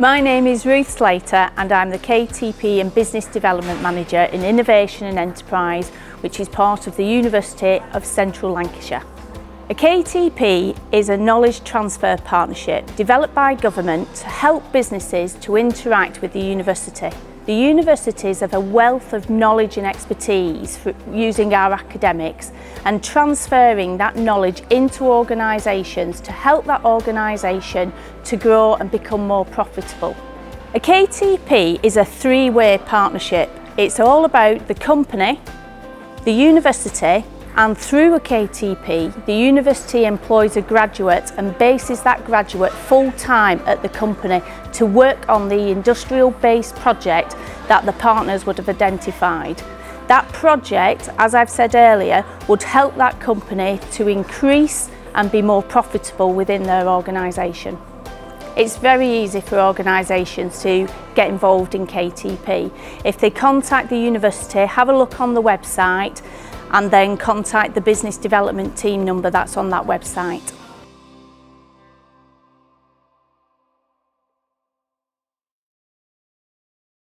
My name is Ruth Slater and I'm the KTP and Business Development Manager in Innovation and Enterprise which is part of the University of Central Lancashire. A KTP is a knowledge transfer partnership developed by government to help businesses to interact with the university. The universities have a wealth of knowledge and expertise for using our academics and transferring that knowledge into organisations to help that organisation to grow and become more profitable. A KTP is a three-way partnership. It's all about the company, the university and through a KTP, the university employs a graduate and bases that graduate full-time at the company to work on the industrial-based project that the partners would have identified. That project, as I've said earlier, would help that company to increase and be more profitable within their organisation. It's very easy for organisations to get involved in KTP. If they contact the university, have a look on the website and then contact the business development team number that's on that website.